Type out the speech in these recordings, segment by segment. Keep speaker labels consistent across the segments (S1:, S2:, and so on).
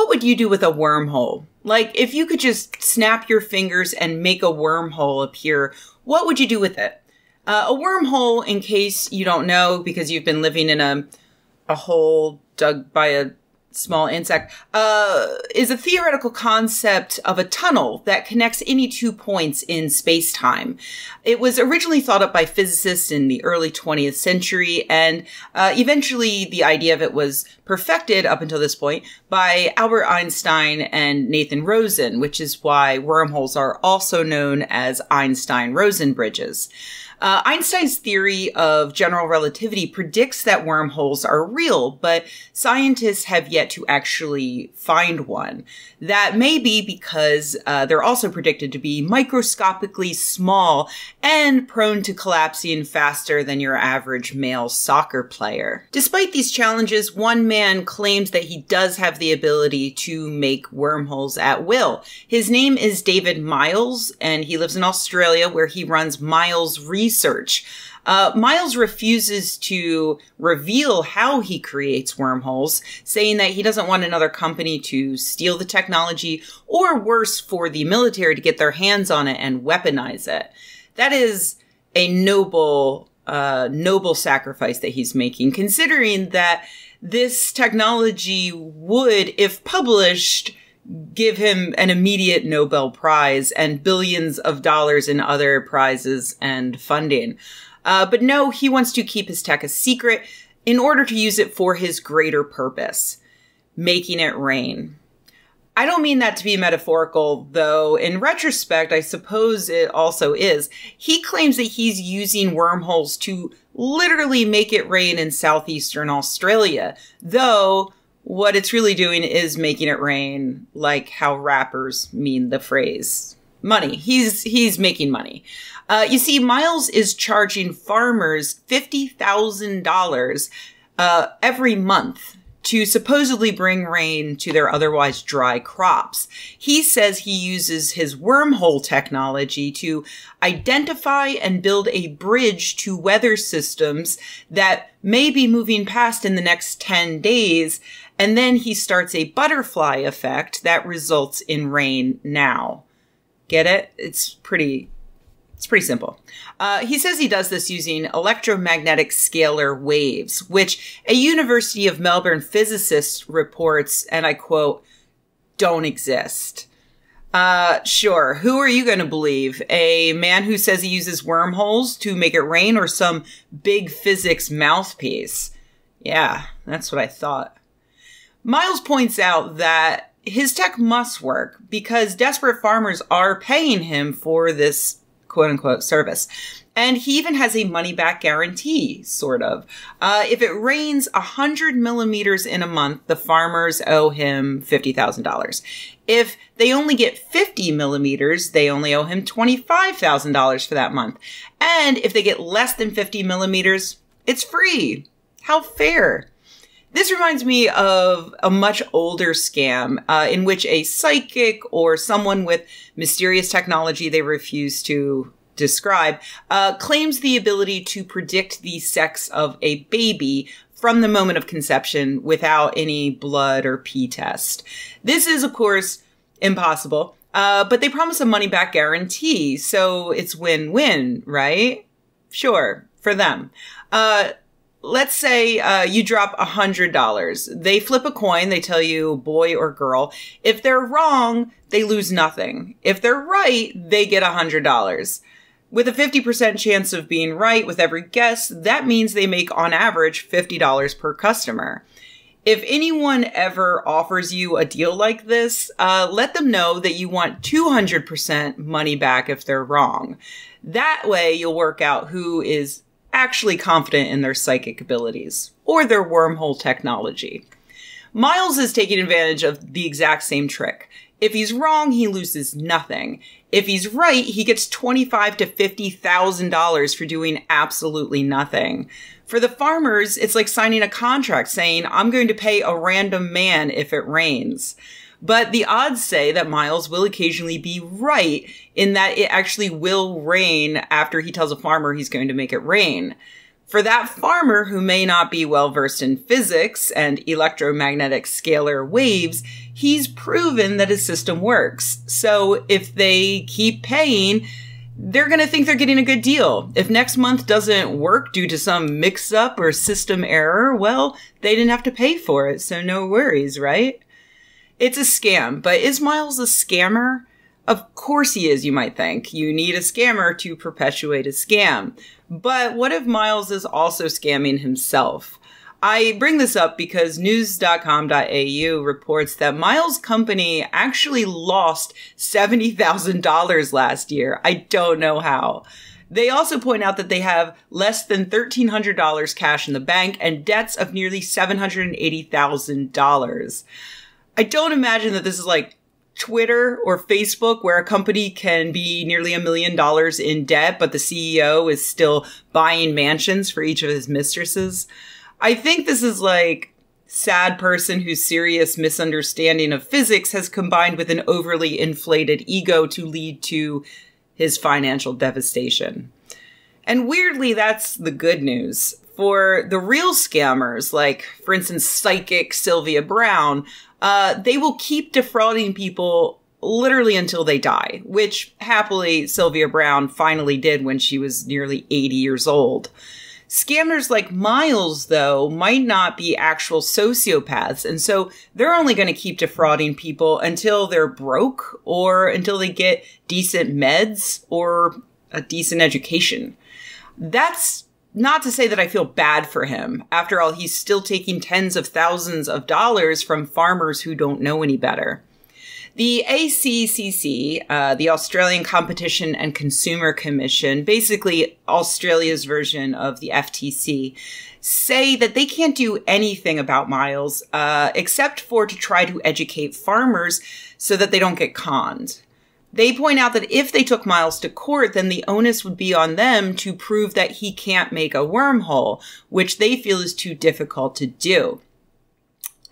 S1: what would you do with a wormhole? Like, if you could just snap your fingers and make a wormhole appear, what would you do with it? Uh, a wormhole, in case you don't know, because you've been living in a a hole dug by a small insect, uh, is a theoretical concept of a tunnel that connects any two points in space time. It was originally thought up by physicists in the early 20th century, and uh, eventually the idea of it was perfected up until this point by Albert Einstein and Nathan Rosen, which is why wormholes are also known as Einstein Rosen bridges. Uh, Einstein's theory of general relativity predicts that wormholes are real, but scientists have yet to actually find one. That may be because uh, they're also predicted to be microscopically small and prone to collapsing faster than your average male soccer player. Despite these challenges, one man claims that he does have the ability to make wormholes at will. His name is David Miles, and he lives in Australia where he runs Miles Research. Uh, Miles refuses to reveal how he creates wormholes, saying that he doesn't want another company to steal the technology or worse, for the military to get their hands on it and weaponize it. That is a noble, uh, noble sacrifice that he's making, considering that this technology would, if published, give him an immediate Nobel Prize and billions of dollars in other prizes and funding. Uh, but no, he wants to keep his tech a secret in order to use it for his greater purpose, making it rain. I don't mean that to be metaphorical, though in retrospect, I suppose it also is. He claims that he's using wormholes to literally make it rain in southeastern Australia, though what it's really doing is making it rain like how rappers mean the phrase money. He's he's making money. Uh, you see, Miles is charging farmers fifty thousand uh, dollars every month to supposedly bring rain to their otherwise dry crops. He says he uses his wormhole technology to identify and build a bridge to weather systems that may be moving past in the next 10 days. And then he starts a butterfly effect that results in rain now. Get it? It's pretty it's pretty simple. Uh, he says he does this using electromagnetic scalar waves, which a University of Melbourne physicist reports, and I quote, don't exist. Uh, sure. Who are you going to believe? A man who says he uses wormholes to make it rain or some big physics mouthpiece? Yeah, that's what I thought. Miles points out that his tech must work because desperate farmers are paying him for this quote unquote service. And he even has a money back guarantee, sort of. Uh, if it rains 100 millimeters in a month, the farmers owe him $50,000. If they only get 50 millimeters, they only owe him $25,000 for that month. And if they get less than 50 millimeters, it's free. How fair. This reminds me of a much older scam uh, in which a psychic or someone with mysterious technology they refuse to describe uh, claims the ability to predict the sex of a baby from the moment of conception without any blood or pee test. This is, of course, impossible, uh, but they promise a money back guarantee, so it's win win, right? Sure, for them. Uh, let's say uh, you drop a hundred dollars. They flip a coin they tell you boy or girl. If they're wrong they lose nothing. If they're right they get a hundred dollars. With a 50% chance of being right with every guess that means they make on average $50 per customer. If anyone ever offers you a deal like this, uh, let them know that you want 200% money back if they're wrong. That way you'll work out who is actually confident in their psychic abilities or their wormhole technology. Miles is taking advantage of the exact same trick. If he's wrong, he loses nothing. If he's right, he gets twenty-five to fifty thousand dollars for doing absolutely nothing. For the farmers, it's like signing a contract saying, "I'm going to pay a random man if it rains." But the odds say that Miles will occasionally be right in that it actually will rain after he tells a farmer he's going to make it rain. For that farmer who may not be well versed in physics and electromagnetic scalar waves, he's proven that his system works. So if they keep paying, they're going to think they're getting a good deal. If next month doesn't work due to some mix up or system error, well, they didn't have to pay for it, so no worries, right? It's a scam, but is Miles a scammer? Of course he is, you might think. You need a scammer to perpetuate a scam. But what if Miles is also scamming himself? I bring this up because news.com.au reports that Miles' company actually lost $70,000 last year. I don't know how. They also point out that they have less than $1,300 cash in the bank and debts of nearly $780,000. I don't imagine that this is like Twitter or Facebook where a company can be nearly a million dollars in debt, but the CEO is still buying mansions for each of his mistresses. I think this is like sad person whose serious misunderstanding of physics has combined with an overly inflated ego to lead to his financial devastation. And weirdly, that's the good news. For the real scammers, like, for instance, psychic Sylvia Browne, uh, they will keep defrauding people literally until they die, which happily Sylvia Browne finally did when she was nearly 80 years old. Scammers like Miles, though, might not be actual sociopaths, and so they're only going to keep defrauding people until they're broke or until they get decent meds or a decent education. That's not to say that I feel bad for him. After all, he's still taking tens of thousands of dollars from farmers who don't know any better. The ACCC, uh, the Australian Competition and Consumer Commission, basically Australia's version of the FTC, say that they can't do anything about Miles uh, except for to try to educate farmers so that they don't get conned. They point out that if they took Miles to court, then the onus would be on them to prove that he can't make a wormhole, which they feel is too difficult to do.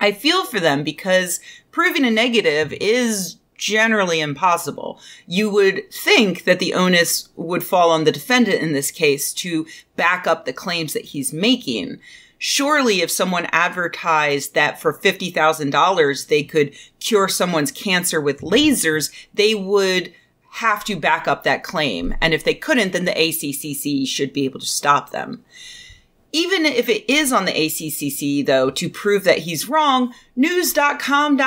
S1: I feel for them because proving a negative is generally impossible. You would think that the onus would fall on the defendant in this case to back up the claims that he's making surely if someone advertised that for $50,000 they could cure someone's cancer with lasers, they would have to back up that claim. And if they couldn't, then the ACCC should be able to stop them. Even if it is on the ACCC, though, to prove that he's wrong, news.com.au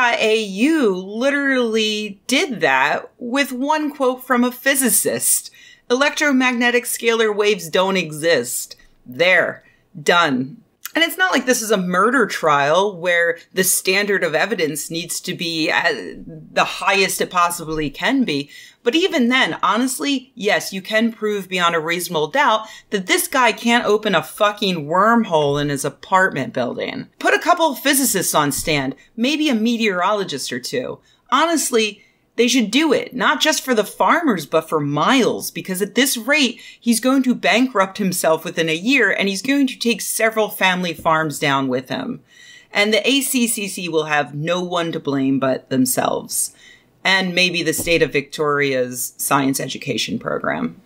S1: literally did that with one quote from a physicist. Electromagnetic scalar waves don't exist. There. Done. And it's not like this is a murder trial where the standard of evidence needs to be the highest it possibly can be. But even then, honestly, yes, you can prove beyond a reasonable doubt that this guy can't open a fucking wormhole in his apartment building. Put a couple physicists on stand, maybe a meteorologist or two. Honestly, they should do it, not just for the farmers, but for Miles, because at this rate, he's going to bankrupt himself within a year and he's going to take several family farms down with him. And the ACCC will have no one to blame but themselves. And maybe the state of Victoria's science education program.